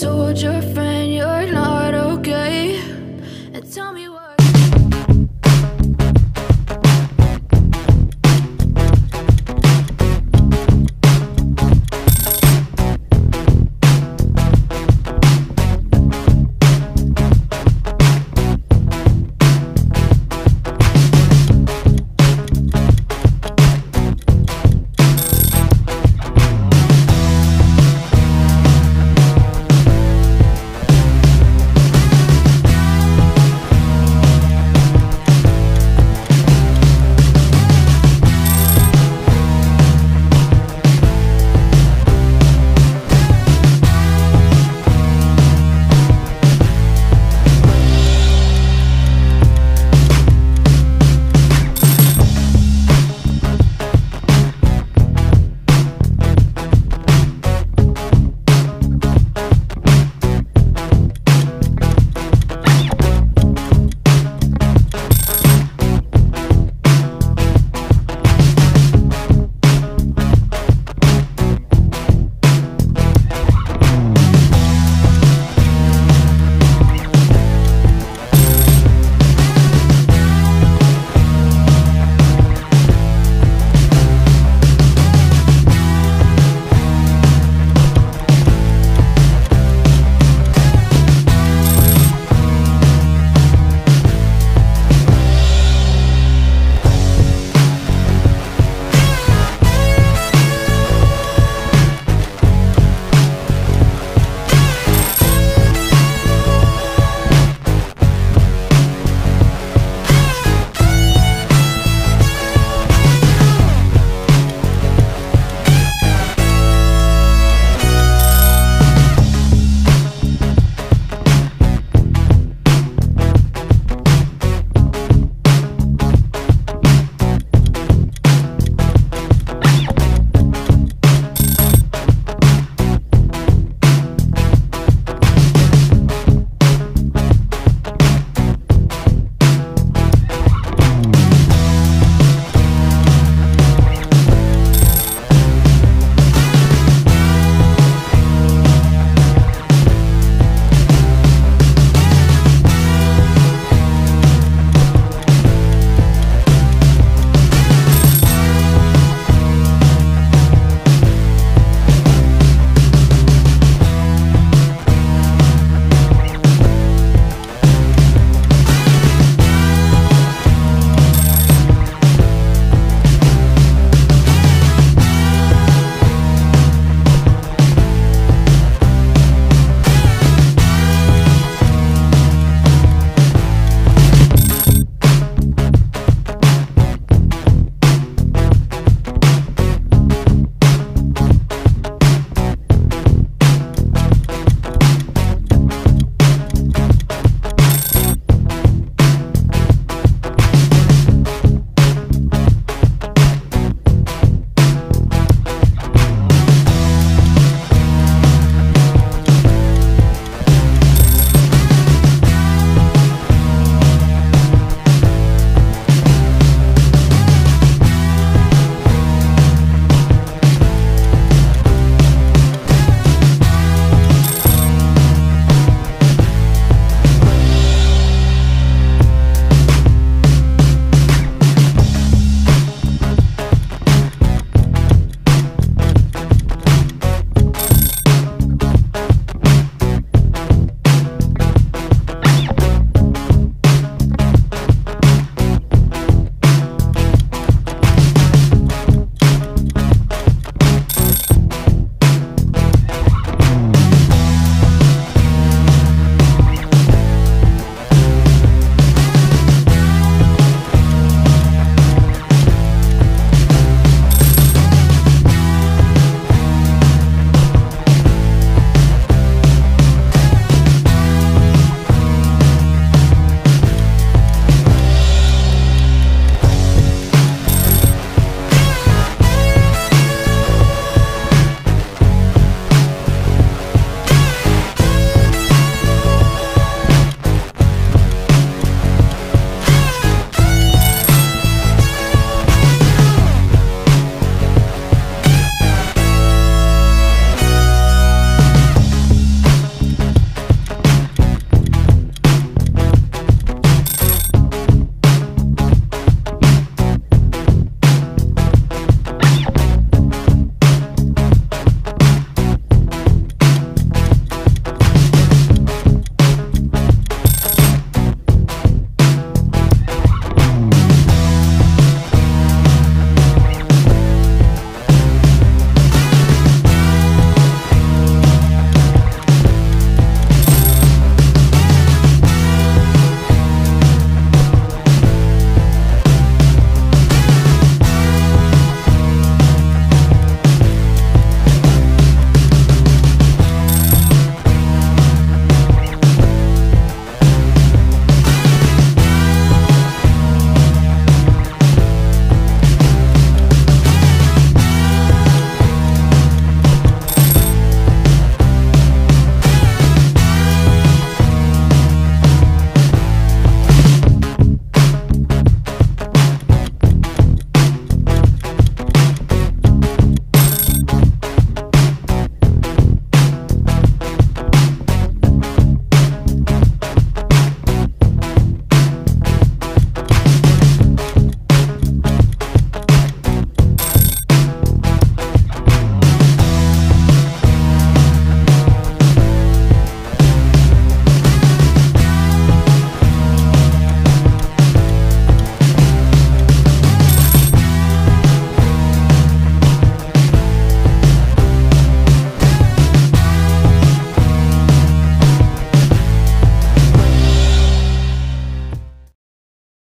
told your friend you're not okay. And tell me what